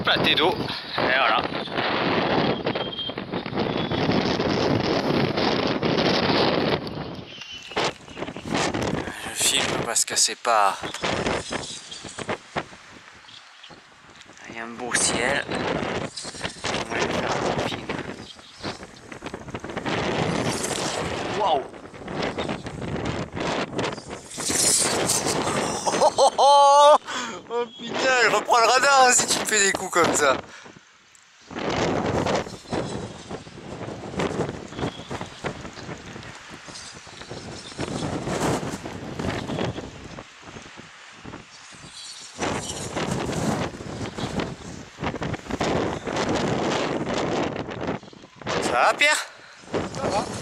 pâté d'eau. Et voilà. Je filme parce que c'est pas... Il y a un beau ciel. On va aller faire un film. Waouh oh, oh, oh, oh putain, je reprends le radar si tu me fais des coups comme ça. Ça va Pierre? Ça va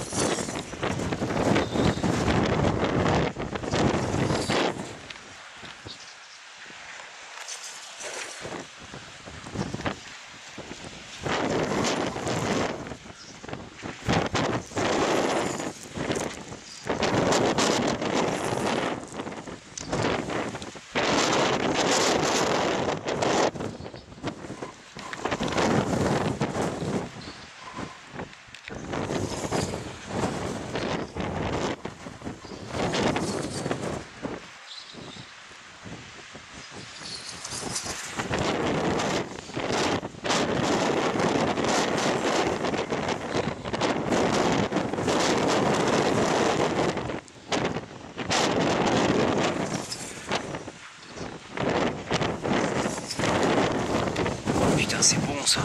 C'est bon ça.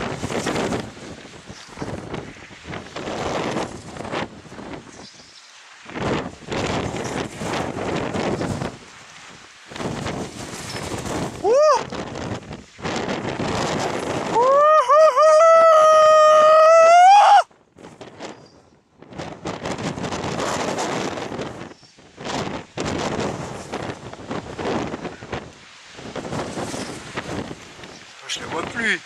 Je le vois plus.